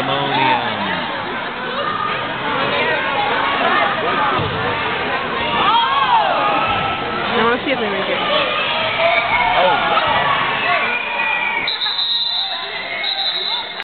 pandemonium. No, sí,